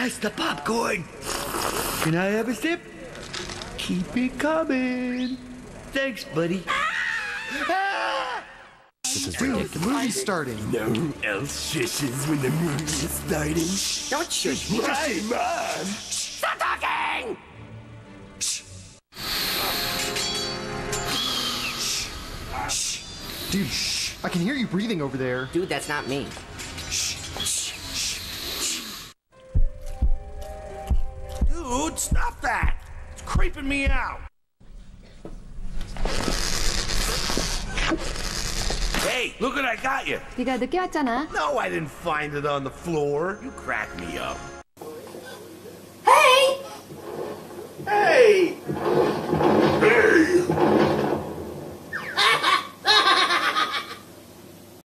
Pass the popcorn. Can I have a sip? Keep it coming. Thanks, buddy. Dude, the movie's starting. No one else shushes when the movie is starting. Don't shush me. My mom. Stop talking! Dude, I can hear you breathing over there. Dude, that's not me. Dude, stop that! It's creeping me out. Hey, look what I got you. 네가 늦게 왔잖아. No, I didn't find it on the floor. You cracked me up. Hey! Hey!